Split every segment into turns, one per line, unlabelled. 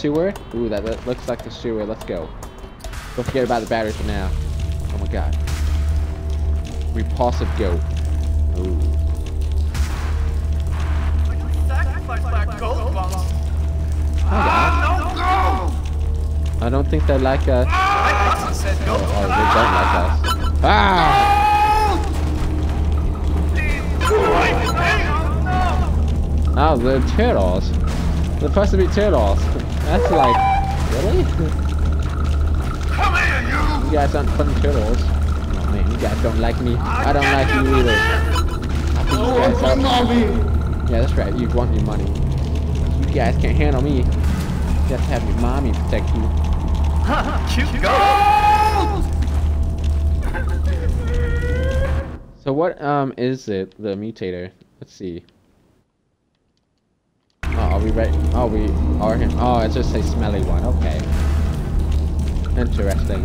sewer? Ooh, that, that looks like the sewer. Let's go. Don't forget about the battery for now. Oh my god. Repulsive goat. Ooh.
Sacrifice my gold bombs.
Hi guys. I don't think they like us.
My cousin said
Oh, oh, they don't like us. Ah! Oh, they're turtles. They're supposed to be turtles. That's like, really?
Come here, you!
You guys aren't fun turtles. Oh man, you guys don't like me. I don't like you either. I think you guys are. Yeah, that's right. You want your money. You guys can't handle me. You have to have your mommy protect you.
Cute gold!
So what um is it? The mutator. Let's see. Are we ready? Oh, we are him. Oh, it's just a smelly one. Okay. Interesting.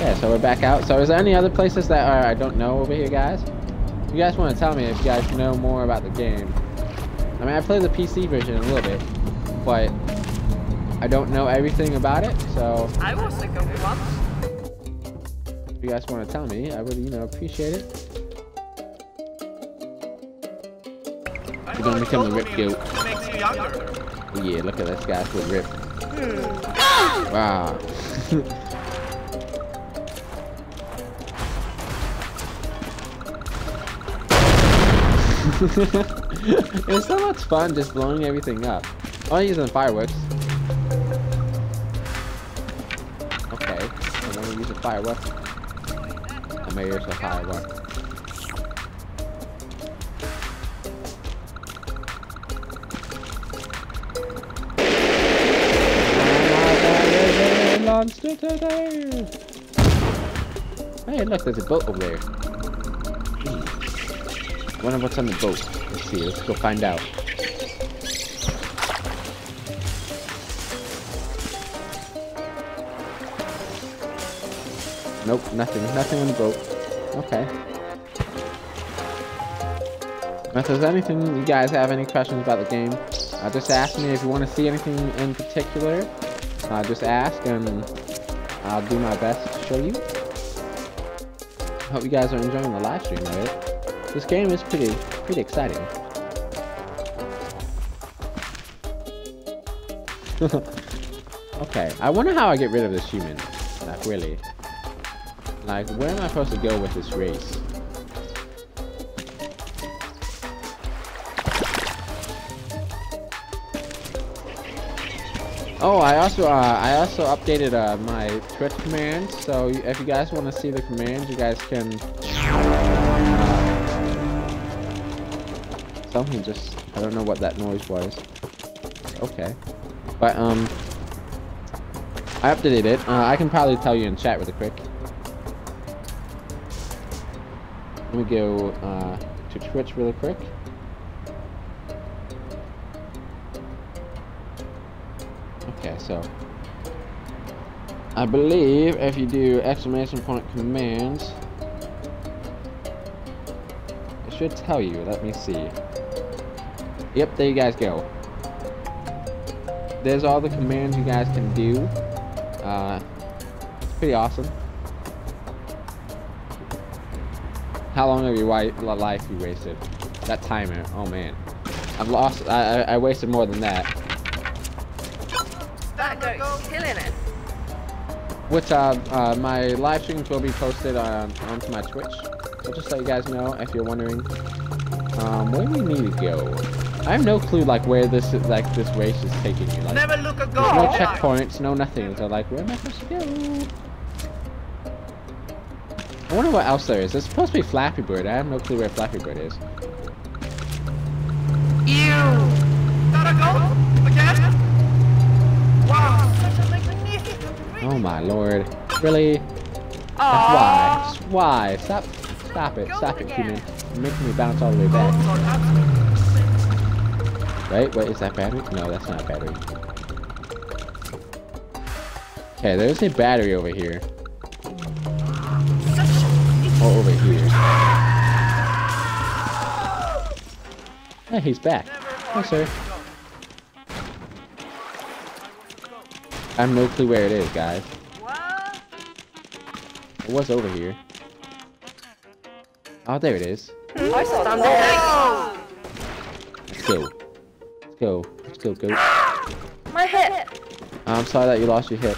Yeah, so we're back out. So is there any other places that are I don't know over here, guys? You guys want to tell me if you guys know more about the game? I mean, I played the PC version a little bit, but I don't know everything about it. So
I was a gold once.
if you guys want to tell me, I would, you know, appreciate it. You're gonna become the Rip Goat.
Makes you younger.
Oh yeah, look at this guy with Rip. Hmm. Wow. it's so much fun just blowing everything up. Oh, I'm using fireworks. Okay, I'm gonna use a firework. I may use a firework. Monster today. Hey, look, there's a boat over there. Wonder what's on the boat. Let's see. Let's go find out. Nope, nothing. Nothing on the boat. Okay. If there's anything you guys have any questions about the game, uh, just ask me if you want to see anything in particular. Uh, just ask and I'll do my best to show you. Hope you guys are enjoying the live stream of it. This game is pretty pretty exciting. okay, I wonder how I get rid of this human. Like really. Like where am I supposed to go with this race? Oh, I also uh, I also updated uh, my Twitch commands. So if you guys want to see the commands, you guys can. Uh, something just I don't know what that noise was. Okay, but um, I updated it. Uh, I can probably tell you in chat really quick. Let me go uh, to Twitch really quick. Okay, so I believe if you do exclamation point commands, it should tell you. Let me see. Yep, there you guys go. There's all the commands you guys can do. Uh, it's pretty awesome. How long of your life you wasted? That timer. Oh man, I've lost. I I, I wasted more than that.
Goat's killing it.
Which uh, uh, my live streams will be posted on onto my Twitch. So just so you guys know, if you're wondering, um, where do we need to go? I have no clue like where this is, like this race is taking you. Like,
Never look a gold.
no checkpoints, no nothing. So like, where am I supposed to go? I wonder what else there is. There's supposed to be Flappy Bird. I have no clue where Flappy Bird is.
Ew. Got a gold? Again? Wow. Such a magnificent
Oh my lord. Really? That's
Aww.
why. Why? Stop. Stop it. Stop it, human. You're making me bounce all the way back.
Goals are absolutely
Right? Wait, is that battery? No, that's not battery. Okay, there's a battery over here. Or over here. Hey, he's back. Hi, sir. I have no clue where it is, guys.
What?
It was over here. Oh, there it is.
I saw there.
Let's go. Let's go. Let's go, go.
My hip.
I'm sorry that you lost your hip.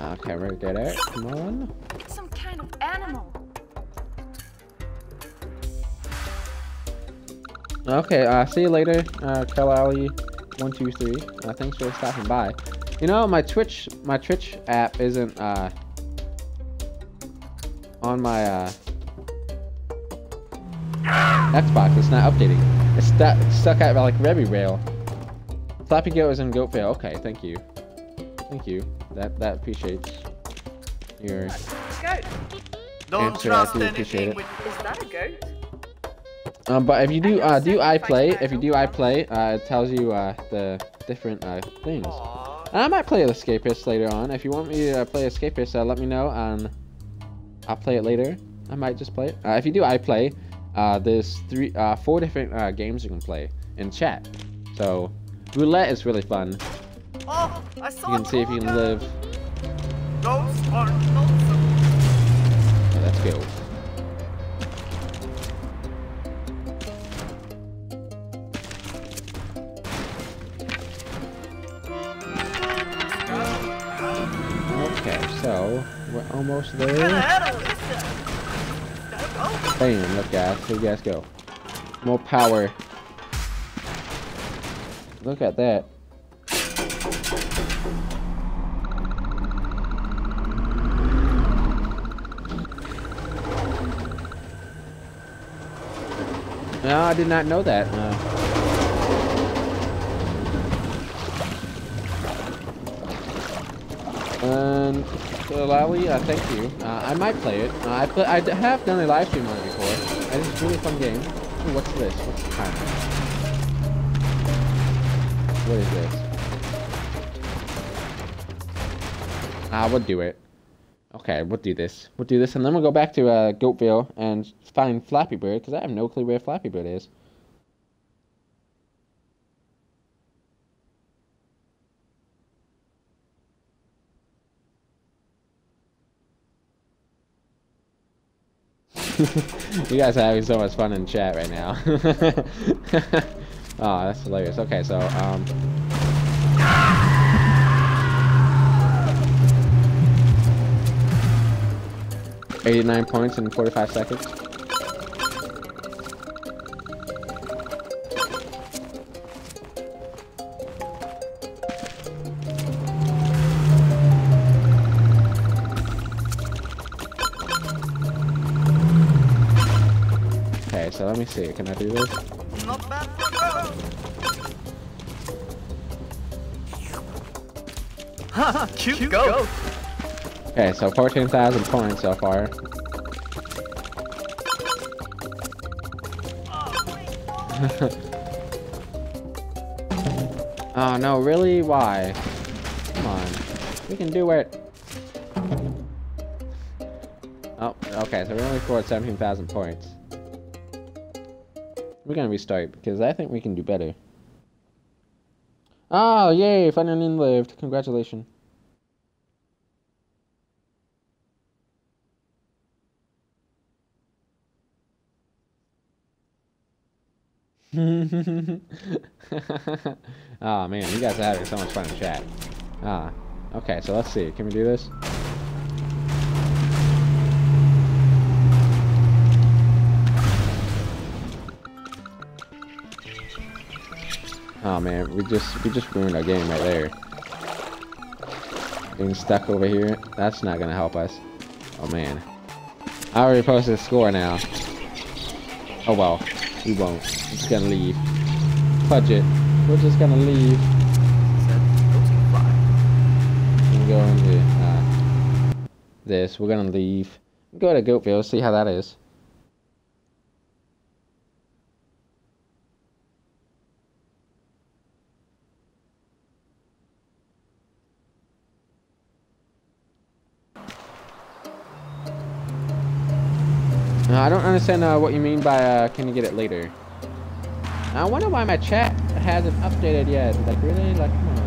Okay, we're good at it. Come on. Okay, uh, see you later, uh, Kalali, one two three. Uh, thanks for stopping by. You know, my Twitch, my Twitch app isn't uh on my uh Xbox. It's not updating. It's stuck, it's stuck at like Rebby Rail. Flappy Goat is in Goat Fail. Okay, thank you, thank you. That that appreciates your.
Goat.
Don't
Answer, I
trust
do appreciate
anything with
Is that a goat?
Um, but if you do uh do I play, if you do I play, uh, it tells you uh the different uh things. And I might play Escapist later on. If you want me to uh, play Escapist, uh, let me know, and I'll play it later. I might just play it. Uh, if you do, I play. Uh, there's three, uh, four different uh, games you can play in chat. So, roulette is really fun.
Oh, I saw
You can see if you can live.
Ghosts are.
Oh, let's go. Almost
Get
there.
ahead of this. Gotta go.
Bam, look guys, here you guys go. More power. Look at that. No, I did not know that. Uh, and so Lally, uh, thank you. Uh, I might play it. Uh, I play, I have done a live stream on it before. And it's a really fun game. Ooh, what's this? What's the time? What is this? Ah, we'll do it. Okay, we'll do this. We'll do this, and then we'll go back to uh, Goatville and find Flappy Bird, because I have no clue where Flappy Bird is. you guys are having so much fun in chat right now. oh, that's hilarious. Okay, so um. Eighty-nine points in forty-five seconds. Okay, let me see. Can I do this?
Not bad for girls. Haha, cute, ghost.
Okay, so 14,000 points so far. oh no, really? Why? Come on. We can do it. Oh, okay, so we only scored 17,000 points. We're gonna restart because I think we can do better. Oh, yay! Finally lived. Congratulations. oh man, you guys are having so much fun in chat. Ah, okay, so let's see. Can we do this? Oh man, we just we just ruined our game right there. Being stuck over here, that's not gonna help us. Oh man. I already posted a score now. Oh well, we won't. We're just gonna leave. Fudge it. We're just gonna leave
ghost
going to uh, this. We're gonna leave. Go to Goatville, see how that is. Uh, I don't understand uh, what you mean by uh, can you get it later. I wonder why my chat hasn't updated yet. Like really? Like come on.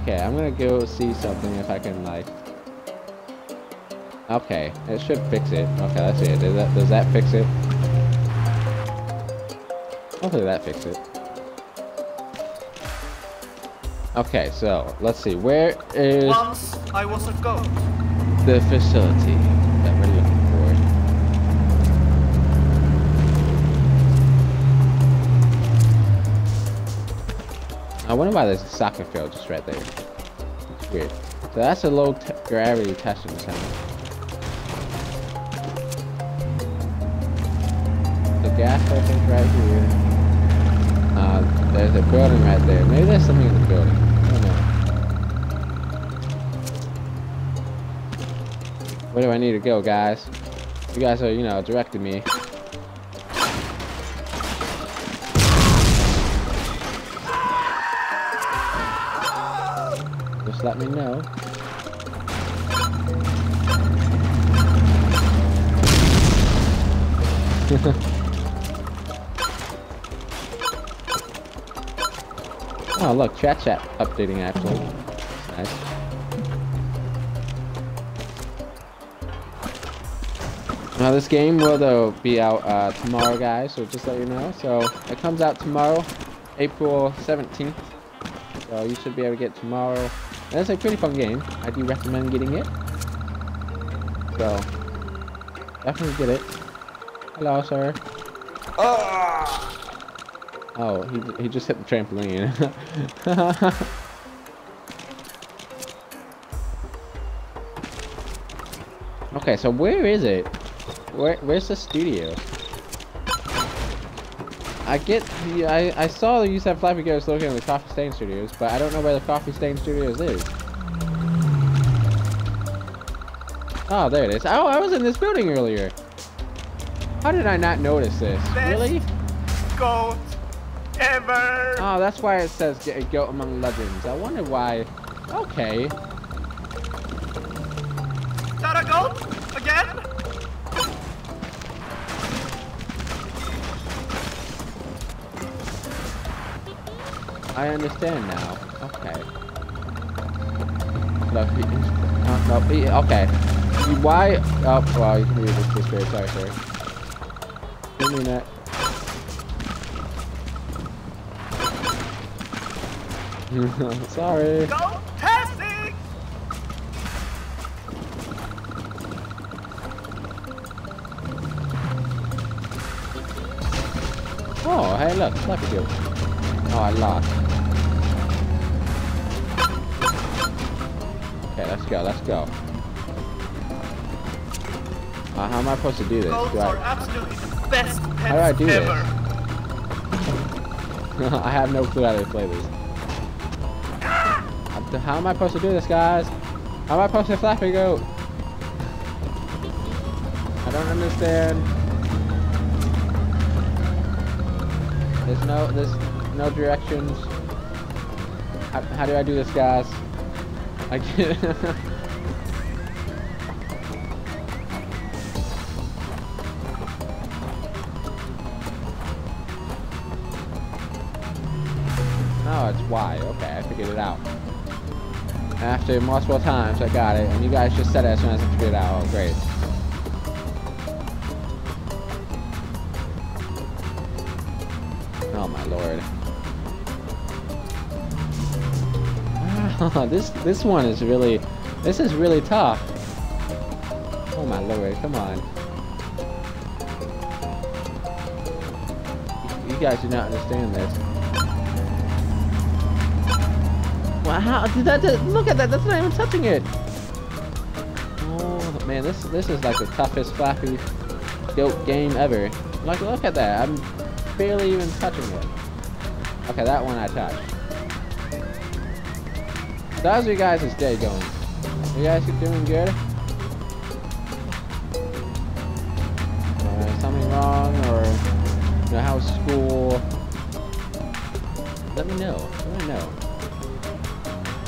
Okay, I'm gonna go see something if I can like. Okay, it should fix it. Okay, that's it. Does that does that fix it? Hopefully that fixes it. Okay, so let's see. Where is
Once I was a goat.
the facility I wonder why there's a soccer field just right there. It's weird. So that's a low gravity testing center. The gas station's right here. Uh, there's a building right there. Maybe there's something in the building. I don't know. Where do I need to go, guys? You guys are, you know, directing me. Just let me know. oh, look, chat chat updating actually. That's nice. Now this game will though be out uh, tomorrow, guys. So just let you know. So it comes out tomorrow, April 17th. So you should be able to get it tomorrow. And it's a pretty fun game. I do recommend getting it. So definitely get it. Hello, sir. Ah! Oh, he he just hit the trampoline. okay, so where is it? Where, where's the studio? I get, the- I, I saw you said Flappy Goat was located in the Coffee Stain Studios, but I don't know where the Coffee Stain Studios is. Oh, there it is. Oh, I was in this building earlier. How did I not notice this?
Best
Really?
Goat ever.
Oh, that's why it says G- Goat Among Legends. I wonder why. Okay.
That a goat?
I understand now. Okay. Look, he- uh, no, he, okay. You- Why? Oh, well, you can read this this very sorry. Didn't that. sorry.
Goat testing.
Oh, hey, look, Flappy Goat. Oh, I lost. Okay, let's go, let's go. Uh, how am I supposed to do this? Do
are
I,
absolutely the best pets
How do I do this? I have no clue how to play this. How am I supposed to do this, guys? How am I supposed to Flappy Goat? I don't understand. There's no, there's no directions. How, how do I do this, guys? I can't. No, oh, it's Y. Okay, I figured it out. After multiple times, I got it, and you guys just said it as soon as I figured it out. Oh, great. Oh my lord. this this one is really, this is really tough. Oh my lord, come on. You guys do not understand this. Wow, how did that, that- look at that, that's not even touching it. Oh man, this this is like the toughest Flappy Goat game ever. Like look at that, I'm barely even touching it. Okay, that one I touched. So how's your guys' day going? You guys are doing good? Uh, something wrong or you know, how's school? Let me know. Let me know.